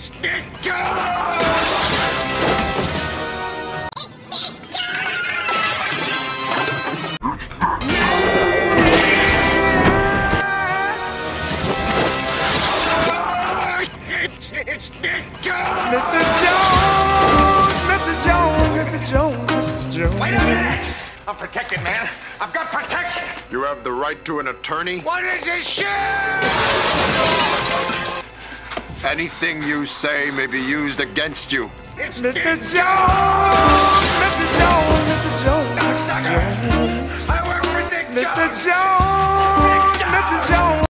It's Dick Jones! It's, it's Dick Jones! Mr. Jones, Mr. Jones, Mr. Jones, Mr. Jones. Wait a minute! I'm protected, man. I've got protection. You have the right to an attorney. What is this shit? Anything you say may be used against you. It's Mr. Jones, Mr. Jones, Mr. Jones, Mr. Sucker. I work for Dick Mr. Jones. Jones, Mr. Jones.